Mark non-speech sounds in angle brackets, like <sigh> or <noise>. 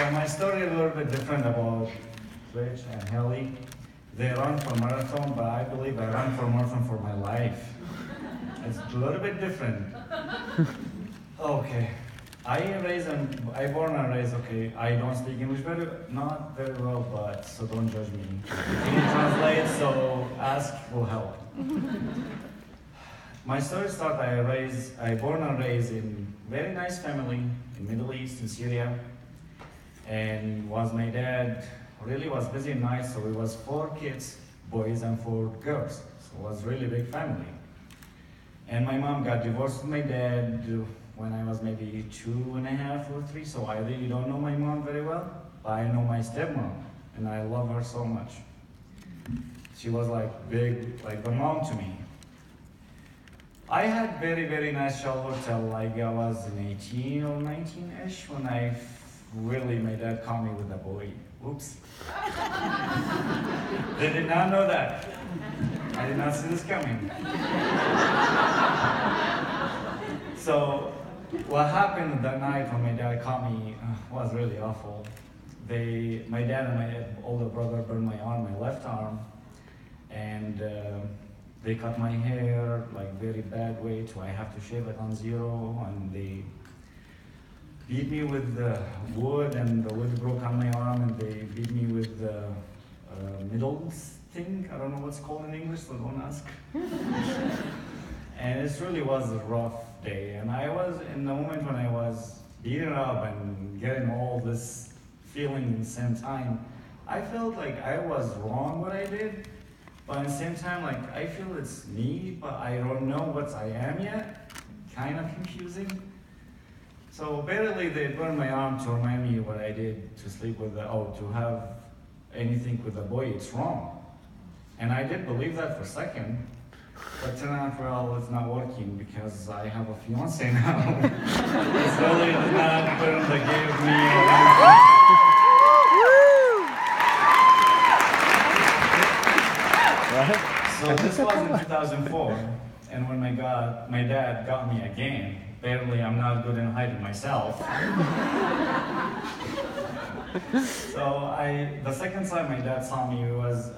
So my story a little bit different about Rich and Helly. They run for marathon, but I believe I run for marathon for my life. It's a little bit different. <laughs> Okay. I raised and I born and raised. Okay, I don't speak English very not very well, but so don't judge me. Can you translate? So ask will help. My story start. I raised. I born and raised in very nice family in Middle East in Syria, and was my dad really was busy nice. So it was four kids, boys and four girls. So it was really big family. And my mom got divorced with my dad when I was maybe two and a half or three, so I really don't know my mom very well, but I know my stepmom, and I love her so much. She was like big, like a mom to me. I had very, very nice childhood till like I was in 18 or 19-ish when I really, my dad called me with a boy. Oops. they did not know that. I did not see this coming. so what happened that night when my dad caught me uh, was really awful. They, my dad and my older brother burned my arm, my left arm, and uh, they cut my hair like very bad way, so I have to shave it on zero, and they beat me with the wood, and the wood broke on my arm, and they beat me with the uh, needles thing. I don't know what's called in English, so don't ask. <laughs> and it really was a rough day. And I was in the moment when I was beaten up and getting all this feeling at the same time, I felt like I was wrong what I did. But at the same time, like I feel it's me, but I don't know what I am yet. Kind of confusing. So barely they burned my arm to remind me what I did to sleep with the oh to have anything with a boy, it's wrong. And I did believe that for a second. But turned out, well, it's not working because I have a fiance <laughs> now. it's really not person that gave me So this was in 2004, and when my God, my dad got me again, apparently I'm not good in hiding myself. <laughs> so I, the second time my dad saw me was